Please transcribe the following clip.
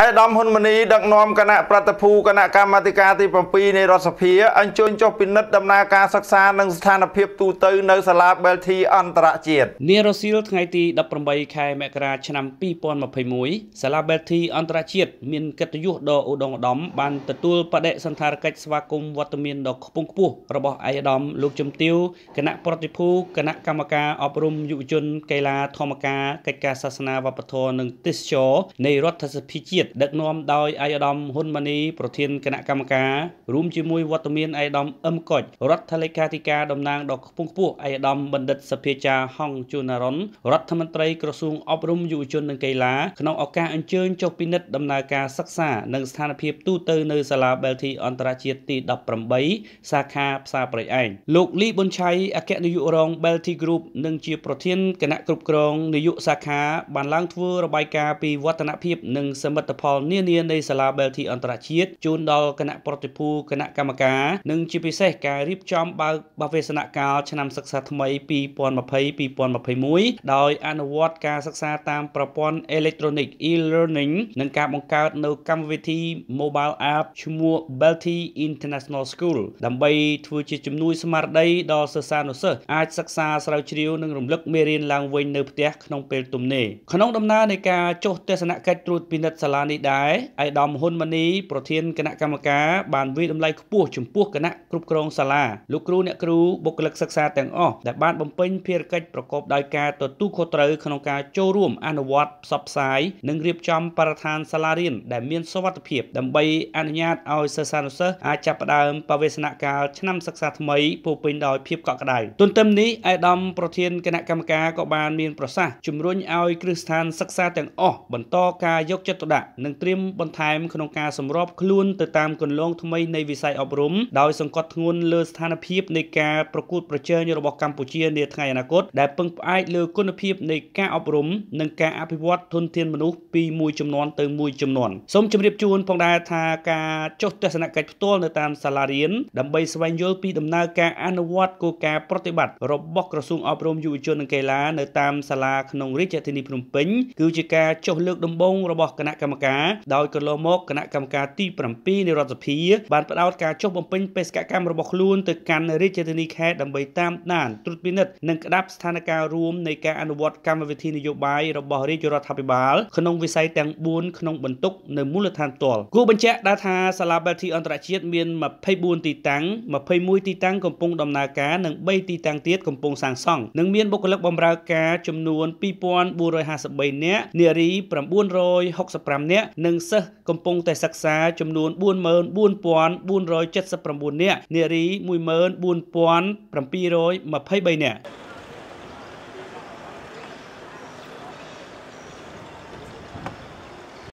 ឯកឧត្តមហ៊ុនម៉ាណីដឹកនាំគណៈប្រតិភូគណៈកម្មាធិការទី7នៃរដ្ឋសភាអញ្ជើញចុះពិនិត្យដំណើរការសិក្សានិងស្ថានភាពទូទៅនៅសាលា Belty អន្តរជាតិនារសៀលថ្ងៃទី18ខែមករាឆ្នាំ2021សាលា Belty អន្តរជាតិមានកិត្តិយសដ៏ឧត្តមឧត្តមបានទទួលបដិសន្ធារកិច្ចស្វាគមន៍វត្តមានដ៏ខ្ពង់ខ្ពស់របស់ឯកឧត្តមលោកជំទាវគណៈប្រតិភូគណៈកម្មការអប់រំយុវជន កីឡាធម្មការកិច្ចការសាសនាវប្បធម៌និងទេសចរនៃរដ្ឋសភាជាតិដឹកនាំដោយឯកឧត្តមហ៊ុនម៉ាណីប្រធានគណៈកម្មការរួមជាមួយវត្តមានឯកឧត្តមអឹមកុចរដ្ឋលេខាធិការតំណាងដ៏ខ្ពង់ខ្ពស់ឯកឧត្តមបណ្ឌិតសភាចាហងជួនរុនរដ្ឋមន្ត្រីក្រសួងអប់រំយុវជននិងកីឡាក្នុងឱកាសអញ្ជើញចុះពិនិត្យដំណើរការសិក្សានិងស្ថានភាពទូទៅនៅសាលា Belty អន្តរជាតិទី18សាខាផ្សារព្រៃឯងលោកលីប៊ុនឆៃអគ្គនាយករង Belty Group និងជាប្រធានគណៈគ្រប់គ្រងនាយកសាខាបានឡើងធ្វើរបាយការណ៍ពីវឌ្ឍនភាពនិងសមិទ្ធផលនានានៃសាលា Belty អន្តរជាតិជូនដល់គណៈប្រតិភូគណៈកម្មការនិងជាពិសេសការរៀបចំបើកបវេសនកាលឆ្នាំសិក្សាថ្មី2020-2021ដោយអនុវត្តការសិក្សាតាមប្រព័ន្ធ Electronic e-learning និងការបង្កើតនៅកម្មវិធី Mobile App ឈ្មោះ Belty International School ដើម្បីធ្វើជាជំនួយស្មារតីដល់សិស្សានុសិស្សអាចសិក្សាស្រាវជ្រាវនិងរំលឹកមេរៀនឡើងវិញនៅផ្ទះក្នុងពេលទំនេរក្នុងដំណើរនៃការចុះទស្សនកិច្ចត្រួតពិនិត្យសាលានេះដែរឯកឧត្តមហ៊ុនម៉ាណីប្រធានគណៈកម្មការបានវិតម្លៃខ្ពស់ចំពោះគណៈគ្រប់គ្រងសាលាលោកគ្រូអ្នកគ្រូបុគ្គលិកសិក្សាទាំងអស់ដែលបានបំពេញភារកិច្ចប្រកបដោយការទទួលខុសត្រូវក្នុងការចូលរួមអនុវត្តផ្សព្វផ្សាយនិងរៀបចំបរិស្ថានសាលារៀនដែលមានសុវត្ថិភាពដើម្បីអនុញ្ញាតឲ្យសិស្សានុសិស្សអាចចាប់ផ្ដើមបវេសនកាលឆ្នាំសិក្សាថ្មីពោពេញដោយភាពកក់ក្ដៅទន្ទឹមនេះឯកឧត្តមប្រធានគណៈកម្មការក៏បានមានប្រសាសន៍ជំរុញឲ្យគ្រឹះស្ថានសិក្សាទាំងអស់បន្តការយកចិត្តទុកដាក់និងត្រៀមបន្ថែមក្នុងការសម្របខ្លួនទៅតាមគន្លងថ្មីនៃវិស័យអប់រំដោយសង្កត់ធ្ងន់លើស្ថានភាពនៃការប្រកួតប្រជែងរបស់កម្ពុជានាថ្ងៃអនាគតដែលពឹងផ្អែកលើគុណភាពនៃការអប់រំនិងការអភិវឌ្ឍធនធានមនុស្សពីមួយចំនួនទៅមួយចំនួនសូមជម្រាបជូនផងដែរថាការចុះទស្សនកិច្ចផ្ទាល់នៅតាមសាលារៀនដើម្បីស្វែងយល់ពីដំណើរការអនុវត្តគោលការណ៍ប្រតិបត្តិរបស់ក្រសួងអប់រំយុវជននិងកីឡានៅតាមសាលាក្នុងរាជធានីភ្នំពេញគឺជាការចុះលើកដំបូងរបស់គណៈកម្មការដោយកន្លងមកគណៈកម្មការទី7នៃរដ្ឋសភាបានផ្ដោតការចុះបំពេញបេសកកម្មរបស់ខ្លួនទៅកាន់រាជធានីខេត្តដើម្បីតាមដានត្រួតពិនិត្យនិងក្តាប់ស្ថានភាពរួមនៃការអនុវត្តកម្មវិធីនយោបាយរបស់រាជរដ្ឋាភិបាលក្នុងវិស័យទាំង4ក្នុងបន្ទុកនៅមូលដ្ឋានផ្ទាល់គួរបញ្ជាក់ដែរថាសាលា Belty អន្តរជាតិមាន24ទីតាំង21ទីតាំងកំពុងដំណើរការនិង3ទីតាំងទៀតកំពុងសាងសង់និងមានបុគ្គលិកបម្រើការចំនួន2453នាក់នារី965នាក់និងសិស្សកំពុងតែសិក្សាចំនួន44479នាក់នារី14723នាក់